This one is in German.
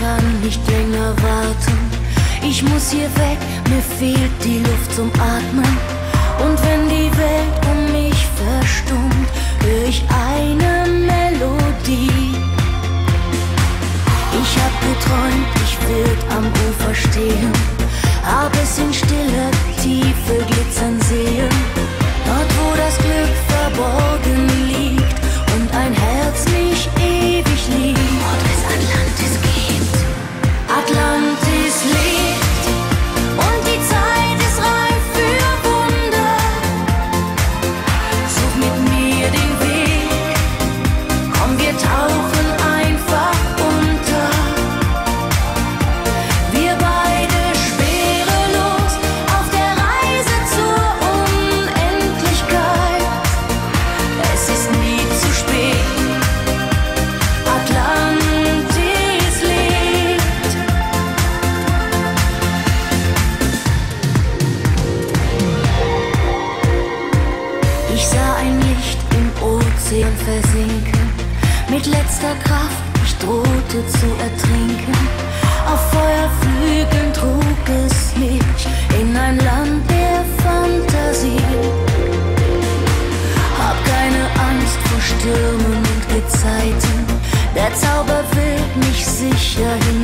kann nicht länger warten. Ich muss hier weg, mir fehlt die Luft zum Atmen. Und wenn die Welt um mich verliert, Ozean versinken. Mit letzter Kraft, ich drohte zu ertrinken. Auf Feuerflügeln trug es mich in ein Land der Fantasie. Hab keine Angst vor Stürmen und Gezeiten. Der Zauber will mich sicher hin.